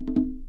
you